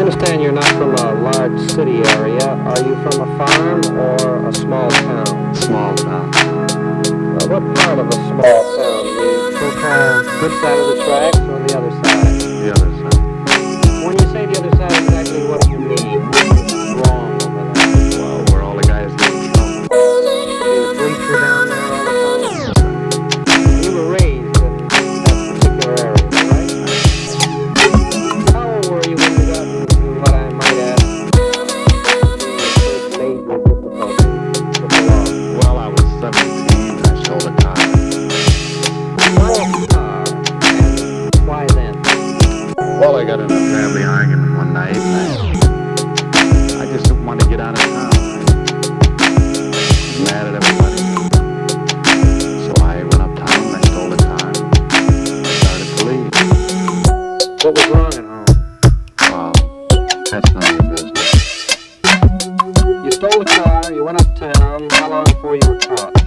understand you're not from a large city area. Are you from a farm or a small town? Small town. Uh, what part of a small town? The so-called good side of the tracks or the other side? The other side. When you say the other side, exactly what do you Well, I got in a family argument one night and I, I just didn't want to get out of town. Mad at everybody. So I went uptown I stole a car and started to leave. What was wrong at home? Well, that's none of your business. You stole a car, you went uptown, how long before you were caught?